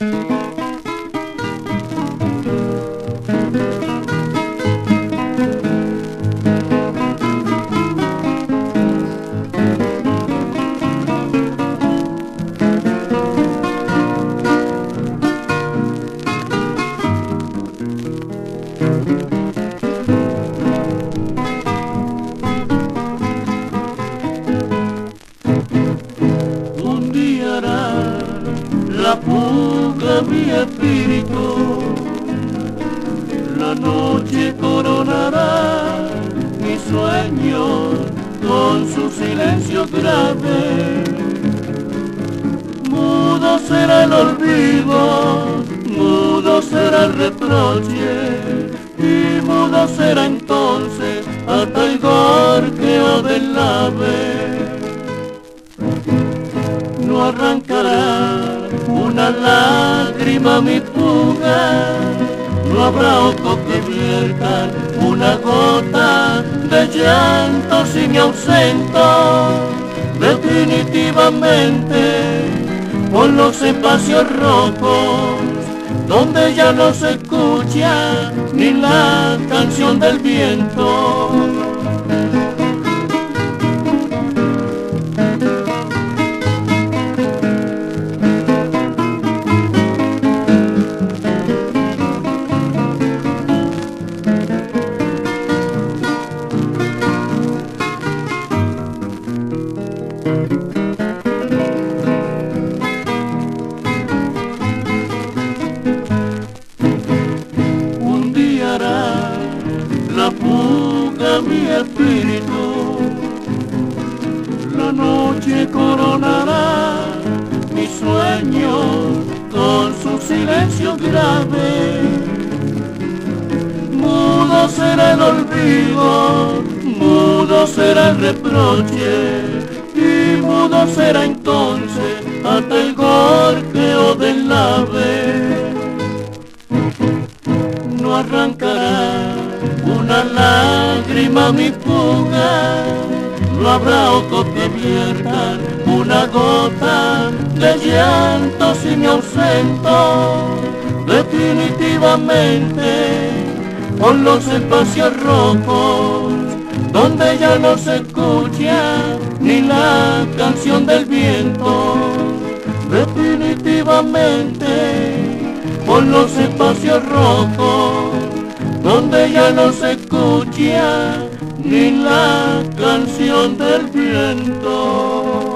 thank mm -hmm. you mi espíritu, la noche coronará mi sueño con su silencio grave. Mudo será el olvido, mudo será el reproche, y mudo será entonces hasta el gorjeo del ave una lágrima mi fuga, no habrá ojos que viertan una gota de llanto si me ausento definitivamente por los espacios rojos donde ya no se escucha ni la canción del viento. Sueño con su silencio grave. Mudo será el olvido, mudo será el reproche, y mudo será entonces hasta el gorjeo del ave no arrancará una lágrima mi fuga, habrá ojos que viertan una gota de llanto si me ausento. Definitivamente por los espacios rojos donde ya no se escucha ni la canción del viento. Definitivamente por los espacios rojos, donde ya no se escucha ni la canción del viento.